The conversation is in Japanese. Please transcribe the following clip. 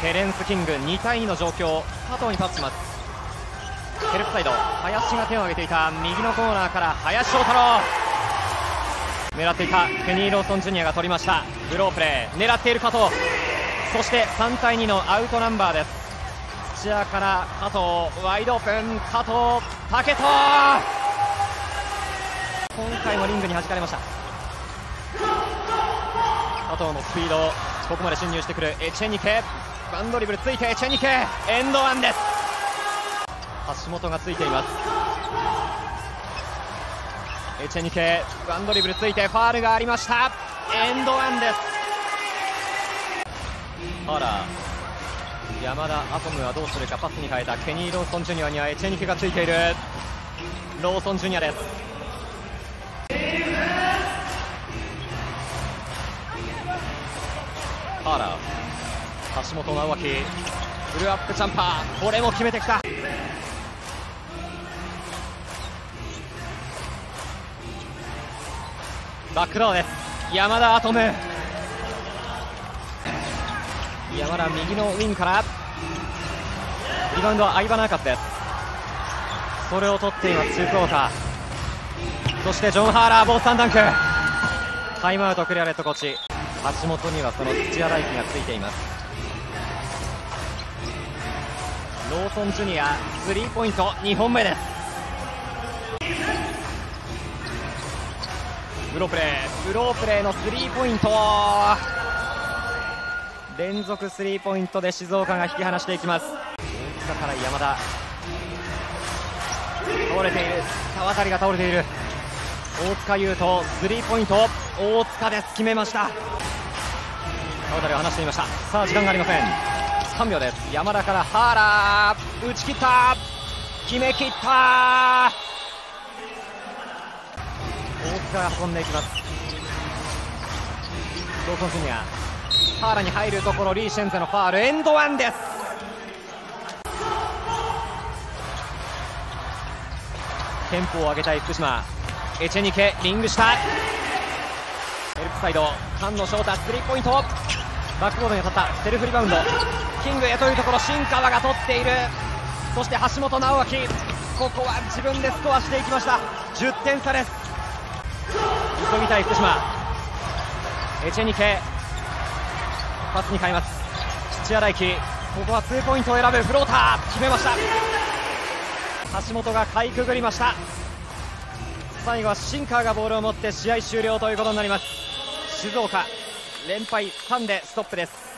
テレンス・キング2対2の状況加藤にパスします。ヘルプサイド林が手を挙げていた右のコーナーから林翔太郎。狙っていたケニー・ローソン・ジュニアが取りました。ブロープレー狙っている加藤。そして3対2のアウトナンバーです。土屋から加藤ワイドオープン。加藤武人今回もリングに弾かれました。加藤のスピードここまで侵入してくるエチェニケ。ワンドリブルついてチェニケ。エンドワンです。橋本がついています。エチェニケ。ワンドリブルついてファールがありました。エンドワンです。あら。山田アトムはどうするかパスに変えた。ケニー・ローソン・ジュニアにはエチェニケがついている。ローソン・ジュニアです。ハーラー橋本直明フルアップジャンパー。これも決めてきた。バックドアです。山田アトム山田右のウィンから。リバウンドは相葉ナーカスです。それを取っています中クォーター。そしてジョン・ハーラーボースタンダンク。タイムアウトクリアレッドコーチ。橋本にはその土屋大輝がついています。ローソンジュニアスリーポイント2本目です。ブロープレーブロープレーのスリーポイント。連続スリーポイントで静岡が引き離していきます。大塚から山田。倒れている。川渡が倒れている。大塚優斗スリーポイント。大塚です。決めました。川渡は話していました。さあ時間がありません。3秒です山田からハーラー打ち切った。決め切った大塚が運んでいきますローソンジュニア。ハーラに入るところリー・シェンゼのファールエンドワンです。テンポを上げたい福島。エチェニケリング下ヘルプサイド菅野翔太スリーポイント。バックボードに当たったセルフリバウンド。キングへというところ新川が取っている。そして橋本尚明ここは自分でスコアしていきました。10点差です。急ぎたい福島。エチェニケ。パスに変えます。土屋大輝ここはツーポイントを選ぶ。フローター決めました。橋本がかいくぐりました。最後はシンカーがボールを持って試合終了ということになります。静岡。連敗3でストップです。